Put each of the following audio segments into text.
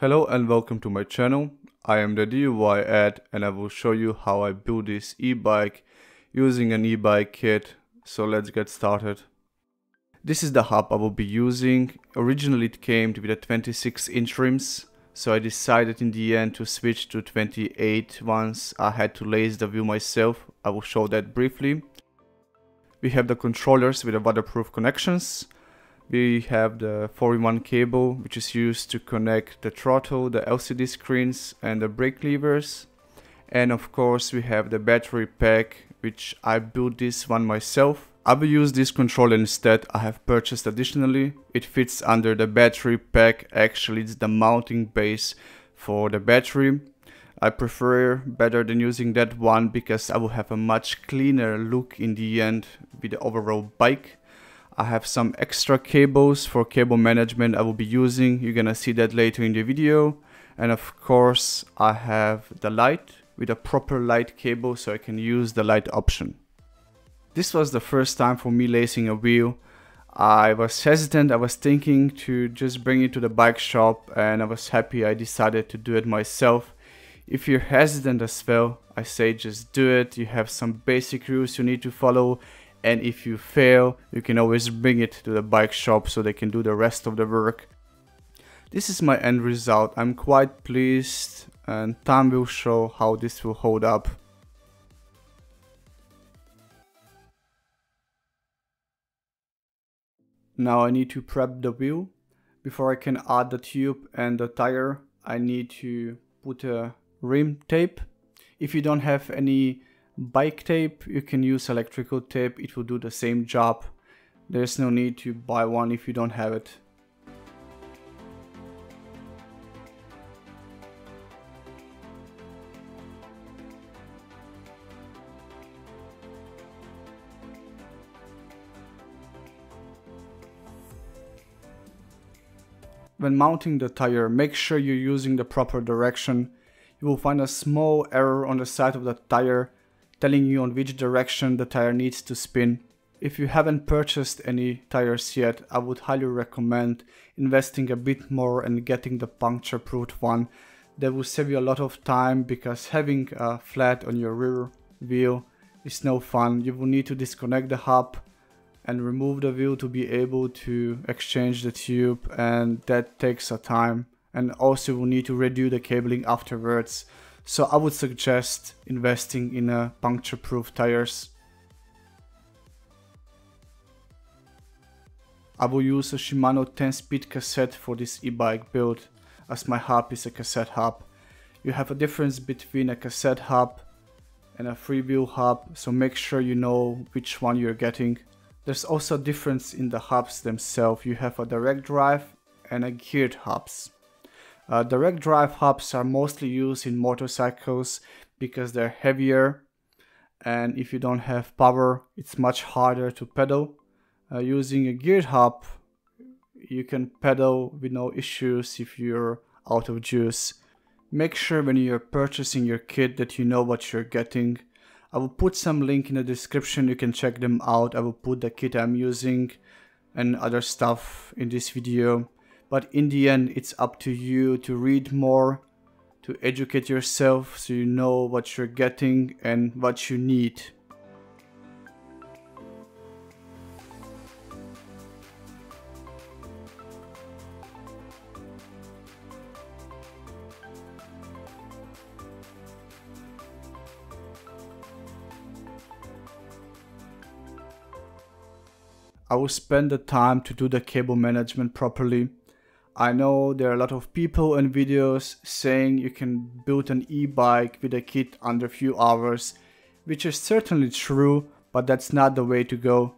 Hello and welcome to my channel. I am the DIY Ed and I will show you how I build this e-bike using an e-bike kit. So let's get started. This is the hub I will be using. Originally it came with a 26 inch rims. So I decided in the end to switch to 28 once I had to lace the wheel myself. I will show that briefly. We have the controllers with the waterproof connections we have the 4-in-1 cable which is used to connect the throttle, the LCD screens and the brake levers. And of course we have the battery pack which I built this one myself. I will use this controller instead I have purchased additionally. It fits under the battery pack, actually it's the mounting base for the battery. I prefer better than using that one because I will have a much cleaner look in the end with the overall bike. I have some extra cables for cable management I will be using. You're gonna see that later in the video. And of course, I have the light with a proper light cable so I can use the light option. This was the first time for me lacing a wheel. I was hesitant, I was thinking to just bring it to the bike shop and I was happy I decided to do it myself. If you're hesitant as well, I say just do it. You have some basic rules you need to follow and if you fail you can always bring it to the bike shop so they can do the rest of the work. This is my end result, I'm quite pleased and time will show how this will hold up. Now I need to prep the wheel. Before I can add the tube and the tire, I need to put a rim tape. If you don't have any bike tape you can use electrical tape it will do the same job. There's no need to buy one if you don't have it. When mounting the tire, make sure you're using the proper direction. You will find a small error on the side of the tire telling you on which direction the tire needs to spin. If you haven't purchased any tires yet, I would highly recommend investing a bit more and getting the puncture proof one. That will save you a lot of time because having a flat on your rear wheel is no fun. You will need to disconnect the hub and remove the wheel to be able to exchange the tube and that takes a time and also you will need to redo the cabling afterwards so I would suggest investing in a puncture proof tires. I will use a Shimano 10 speed cassette for this e-bike build as my hub is a cassette hub. You have a difference between a cassette hub and a freewheel hub so make sure you know which one you're getting. There's also a difference in the hubs themselves. You have a direct drive and a geared hubs. Uh, direct drive hubs are mostly used in motorcycles because they're heavier and if you don't have power it's much harder to pedal. Uh, using a geared hub you can pedal with no issues if you're out of juice. Make sure when you're purchasing your kit that you know what you're getting. I will put some link in the description, you can check them out. I will put the kit I'm using and other stuff in this video but in the end it's up to you to read more to educate yourself so you know what you're getting and what you need. I will spend the time to do the cable management properly I know there are a lot of people and videos saying you can build an e-bike with a kit under a few hours, which is certainly true, but that's not the way to go.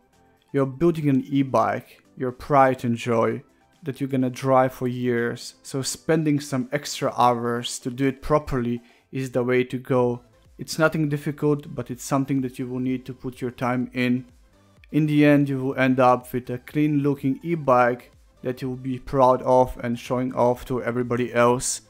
You're building an e-bike, your pride and joy, that you're gonna drive for years, so spending some extra hours to do it properly is the way to go. It's nothing difficult, but it's something that you will need to put your time in. In the end, you will end up with a clean looking e-bike that you will be proud of and showing off to everybody else.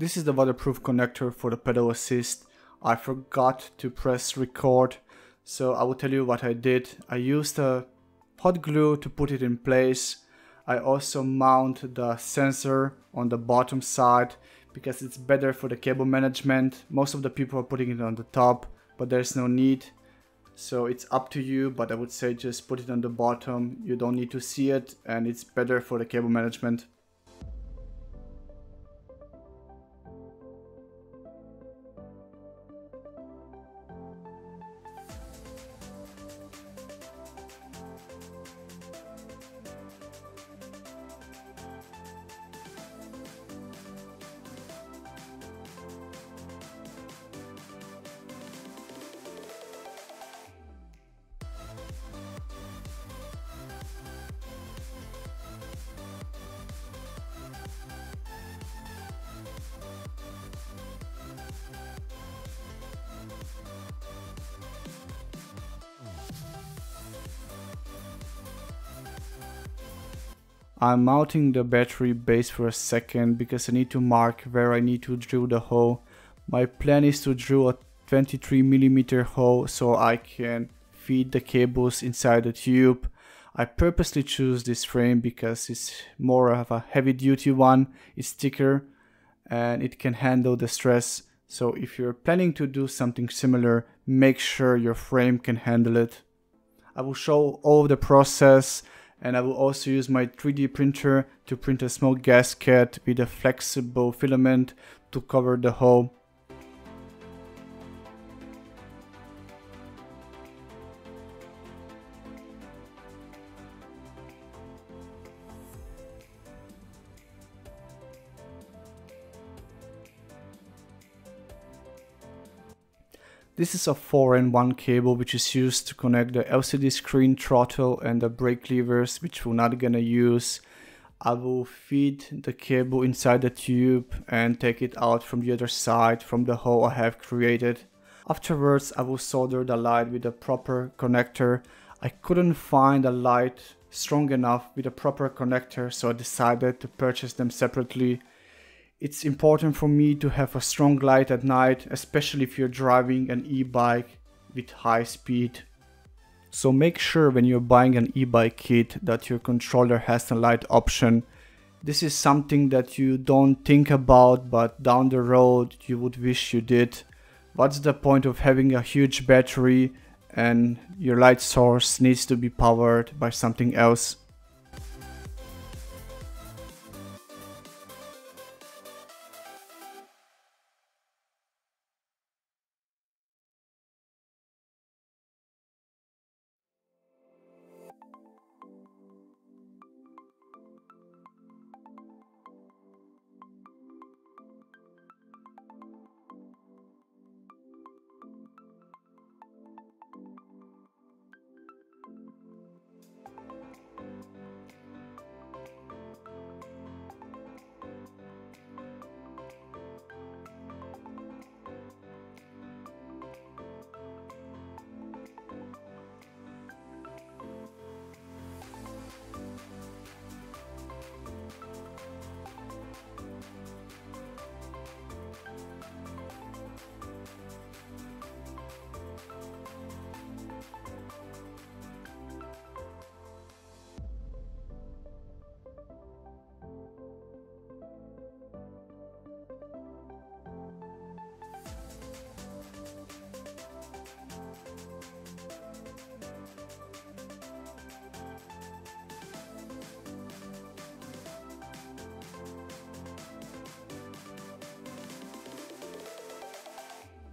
This is the waterproof connector for the pedal assist. I forgot to press record, so I will tell you what I did. I used a hot glue to put it in place. I also mount the sensor on the bottom side because it's better for the cable management. Most of the people are putting it on the top, but there's no need. So it's up to you, but I would say just put it on the bottom. You don't need to see it and it's better for the cable management. I'm mounting the battery base for a second because I need to mark where I need to drill the hole. My plan is to drill a 23mm hole so I can feed the cables inside the tube. I purposely choose this frame because it's more of a heavy duty one, it's thicker and it can handle the stress. So if you're planning to do something similar, make sure your frame can handle it. I will show all the process and I will also use my 3D printer to print a small gasket with a flexible filament to cover the hole. This is a 4N1 cable which is used to connect the LCD screen throttle and the brake levers which we're not gonna use. I will feed the cable inside the tube and take it out from the other side from the hole I have created. Afterwards I will solder the light with a proper connector. I couldn't find a light strong enough with a proper connector so I decided to purchase them separately it's important for me to have a strong light at night, especially if you're driving an e-bike with high speed. So make sure when you're buying an e-bike kit that your controller has a light option. This is something that you don't think about but down the road you would wish you did. What's the point of having a huge battery and your light source needs to be powered by something else?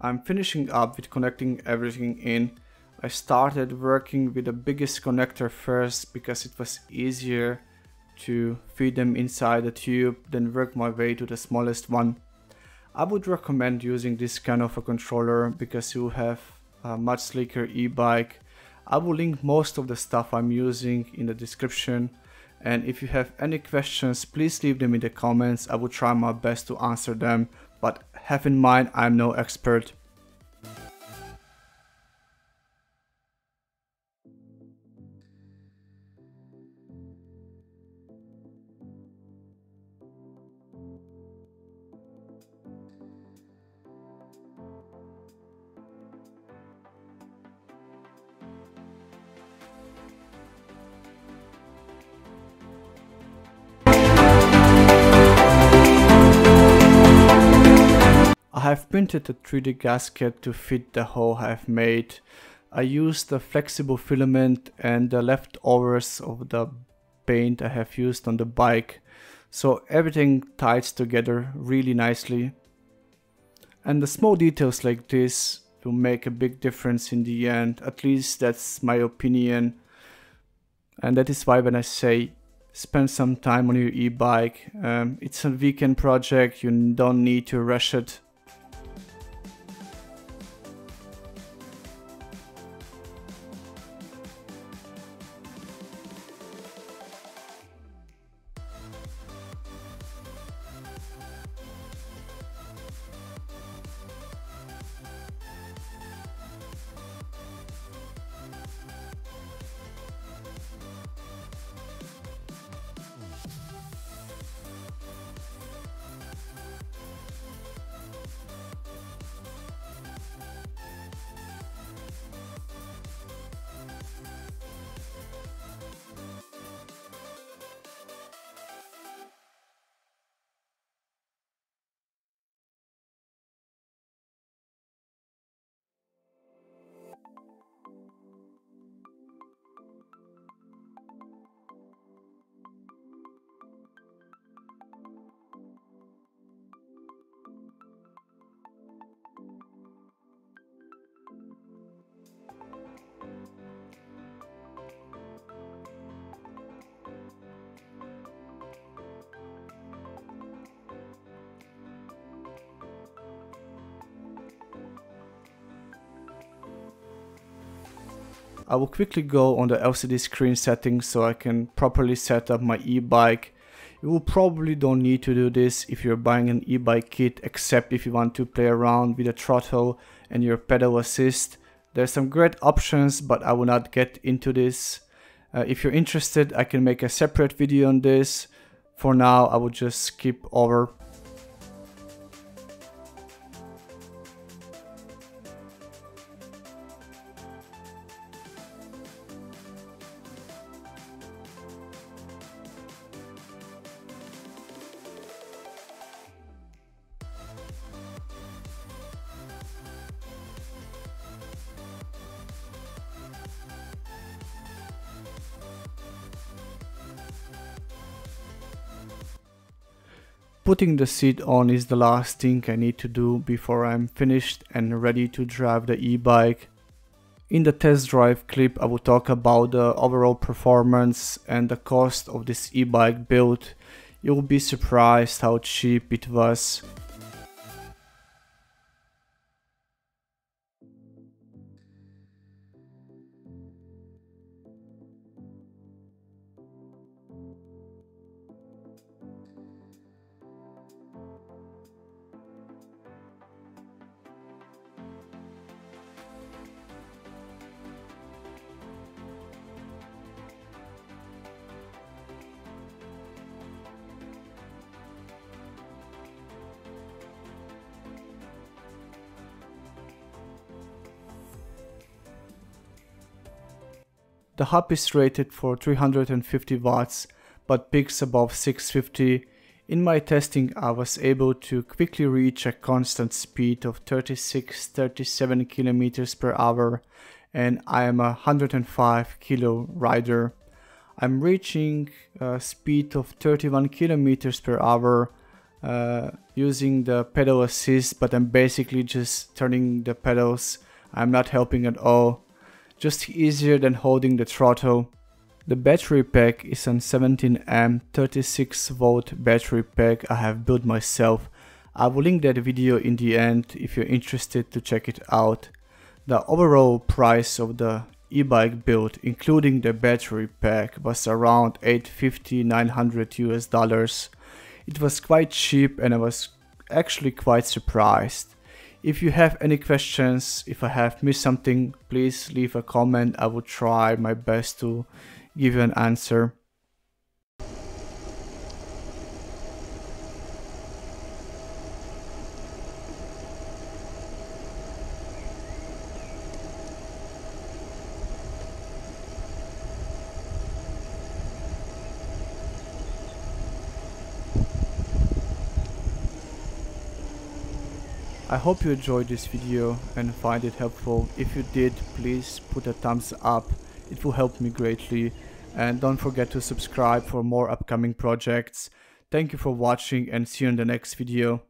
I'm finishing up with connecting everything in. I started working with the biggest connector first because it was easier to feed them inside the tube then work my way to the smallest one. I would recommend using this kind of a controller because you have a much sleeker e-bike. I will link most of the stuff I'm using in the description and if you have any questions please leave them in the comments. I will try my best to answer them but have in mind I'm no expert. Have printed a 3D gasket to fit the hole I have made. I used the flexible filament and the leftovers of the paint I have used on the bike. So everything ties together really nicely. And the small details like this will make a big difference in the end. At least that's my opinion. And that is why when I say spend some time on your e-bike, um, it's a weekend project, you don't need to rush it. I will quickly go on the LCD screen settings so I can properly set up my e-bike. You will probably don't need to do this if you're buying an e-bike kit except if you want to play around with the throttle and your pedal assist. There's some great options but I will not get into this. Uh, if you're interested I can make a separate video on this. For now I will just skip over Putting the seat on is the last thing I need to do before I'm finished and ready to drive the e-bike. In the test drive clip I will talk about the overall performance and the cost of this e-bike build. You'll be surprised how cheap it was. The hub is rated for 350 watts but peaks above 650. In my testing I was able to quickly reach a constant speed of 36-37 kilometers per hour and I am a 105 kilo rider. I'm reaching a speed of 31 kilometers per hour uh, using the pedal assist but I'm basically just turning the pedals. I'm not helping at all just easier than holding the throttle. The battery pack is an 17 amp 36 volt battery pack I have built myself. I will link that video in the end if you're interested to check it out. The overall price of the e-bike build including the battery pack was around 850 900 US dollars. It was quite cheap and I was actually quite surprised. If you have any questions, if I have missed something, please leave a comment. I will try my best to give you an answer. I hope you enjoyed this video and find it helpful. If you did, please put a thumbs up. It will help me greatly. And don't forget to subscribe for more upcoming projects. Thank you for watching and see you in the next video.